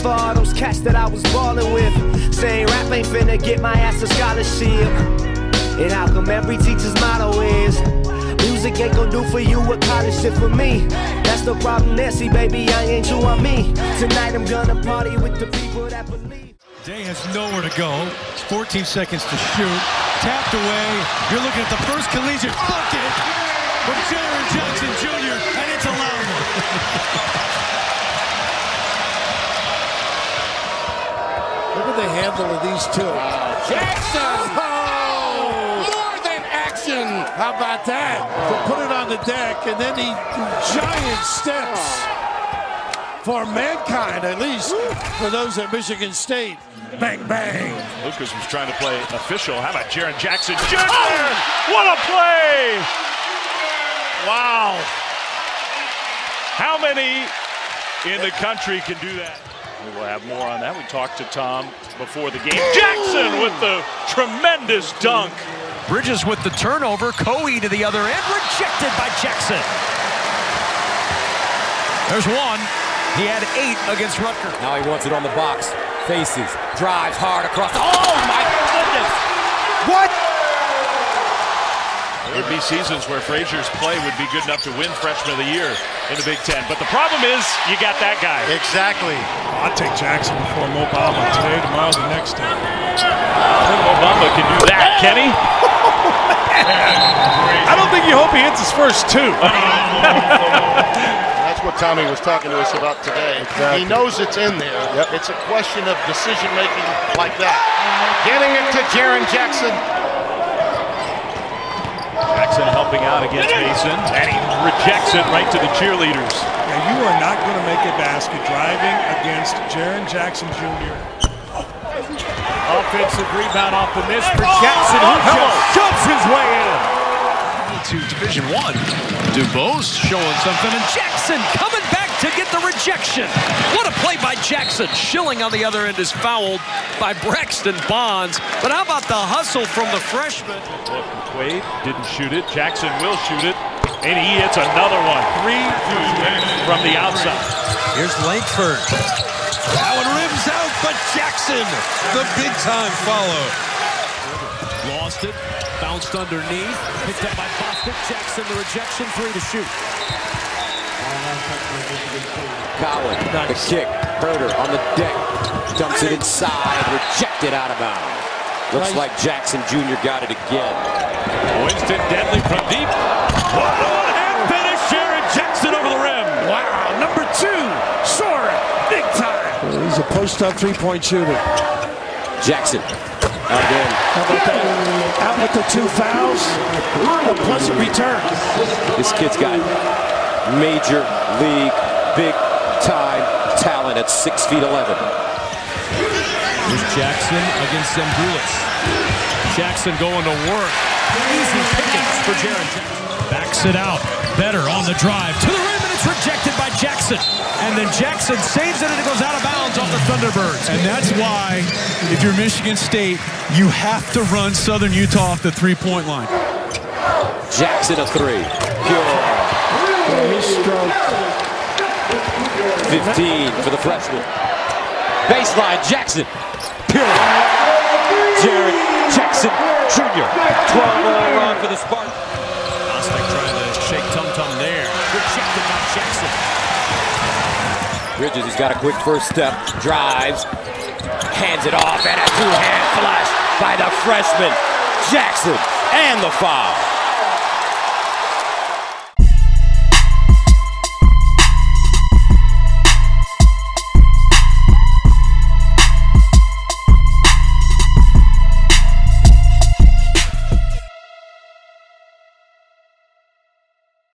for all those cats that I was ballin' with. Saying rap ain't finna get my ass a scholarship. And how come every teacher's motto is Music ain't gonna do for you what college did for me That's the problem see baby, I ain't you, I'm me Tonight I'm gonna party with the people that believe Day has nowhere to go. It's 14 seconds to shoot. Tapped away. You're looking at the first collegiate bucket from Jaren Jackson Jr., and it's a loud one. Look at the handle of these two. Jackson! Oh, oh! More than action! How about that? To put it on the deck, and then he giant steps for mankind, at least for those at Michigan State. Bang, bang. Lucas was trying to play official. How about Jaren Jackson Jr.? What a play! Wow. How many in the country can do that? We will have more on that. We talked to Tom before the game. Jackson with the tremendous dunk. Bridges with the turnover. Coe to the other end. Rejected by Jackson. There's one. He had eight against Rutgers. Now he wants it on the box. Faces. Drives hard across. Oh, my goodness! What? There would be seasons where Frazier's play would be good enough to win Freshman of the Year in the Big Ten. But the problem is, you got that guy. Exactly. I'll take Jackson before Mo Bamba today, tomorrow, the next day. I think Bamba can do that, Kenny. I don't think you hope he hits his first two. That's what Tommy was talking to us about today. He knows it's in there. It's a question of decision making like that. Getting it to Jaren Jackson. Jackson helping out against Mason, and he rejects it right to the cheerleaders. Yeah, you are not going to make a basket driving against Jaren Jackson Jr. Offensive rebound off the miss for oh! Jackson, who just shoves his way in. To Division One. DuBose showing something, and Jackson coming back to get the rejection. What a play by Jackson. Schilling on the other end is fouled by Braxton Bonds. But how about the hustle from the freshman? Look, Quaid didn't shoot it. Jackson will shoot it, and he hits another one. Three from the outside. Here's Langford. That one rims out, but Jackson, the big time follow. Lost it, bounced underneath, picked up by Bostic. Jackson, the rejection, three to shoot. Cowan, the kick. Herder on the deck. Dumps it inside. Rejected out of bounds. Looks like Jackson Jr. got it again. Winston deadly from deep. What a one-hand finish, Jaren Jackson over the rim. Wow, number two, soaring, big time. He's a post-up three-point shooter. Jackson. Again. How about that? Out with the two fouls. A pleasant return. This kid's got major league, big time talent at 6 feet 11. Here's Jackson against Zamboulis. Jackson going to work. Easy pickings for Jaren Jackson. Backs it out. Better on the drive. To the rim, and it's rejected by Jackson. And then Jackson saves it, and it goes out of bounds off the Thunderbirds. And that's why, if you're Michigan State, you have to run Southern Utah off the three-point line. Jackson a three. Pure. He stroked. 15 for the freshman. Baseline, Jackson. Pure. Jaren Jackson Jr. 12 all around for the Spartans. Bostic trying to shake Tum Tum there. Rejected by Jackson. Bridges, he's got a quick first step. Drives. Hands it off and a two-hand flush by the freshman. Jackson and the foul.